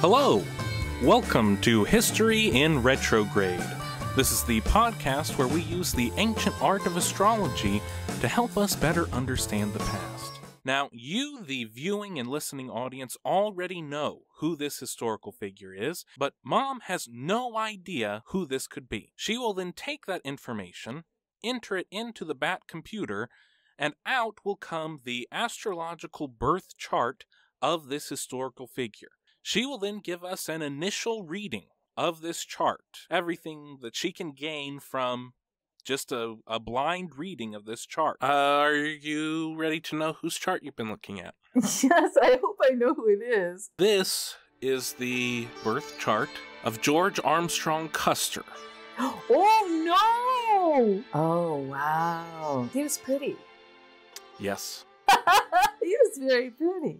Hello! Welcome to History in Retrograde. This is the podcast where we use the ancient art of astrology to help us better understand the past. Now, you, the viewing and listening audience, already know who this historical figure is, but Mom has no idea who this could be. She will then take that information, enter it into the BAT computer, and out will come the astrological birth chart of this historical figure. She will then give us an initial reading of this chart, everything that she can gain from just a, a blind reading of this chart. Uh, are you ready to know whose chart you've been looking at? yes, I hope I know who it is. This is the birth chart of George Armstrong Custer. Oh no! Oh wow. He was pretty. Yes. he was very pretty.